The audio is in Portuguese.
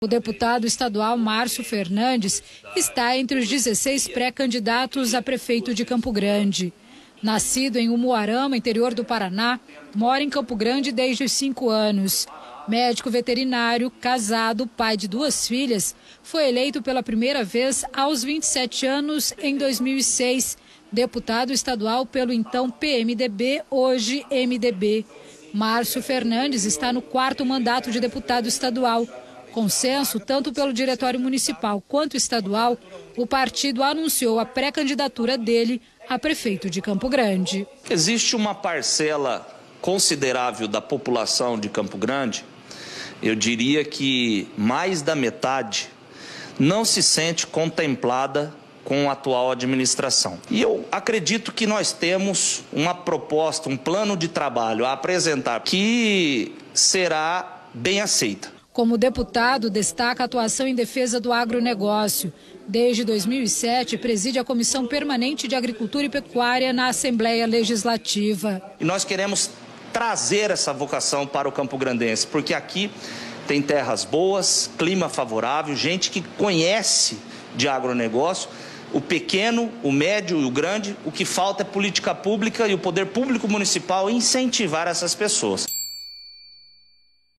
O deputado estadual Márcio Fernandes está entre os 16 pré-candidatos a prefeito de Campo Grande. Nascido em Umuarama, interior do Paraná, mora em Campo Grande desde os cinco anos. Médico veterinário, casado, pai de duas filhas, foi eleito pela primeira vez aos 27 anos em 2006. Deputado estadual pelo então PMDB, hoje MDB. Márcio Fernandes está no quarto mandato de deputado estadual. Consenso tanto pelo Diretório Municipal quanto estadual, o partido anunciou a pré-candidatura dele a prefeito de Campo Grande. Existe uma parcela considerável da população de Campo Grande, eu diria que mais da metade, não se sente contemplada com a atual administração. E eu acredito que nós temos uma proposta, um plano de trabalho a apresentar que será bem aceita. Como deputado, destaca a atuação em defesa do agronegócio. Desde 2007, preside a Comissão Permanente de Agricultura e Pecuária na Assembleia Legislativa. E nós queremos trazer essa vocação para o Campo Grandense, porque aqui tem terras boas, clima favorável, gente que conhece de agronegócio o pequeno, o médio e o grande, o que falta é política pública e o poder público municipal incentivar essas pessoas.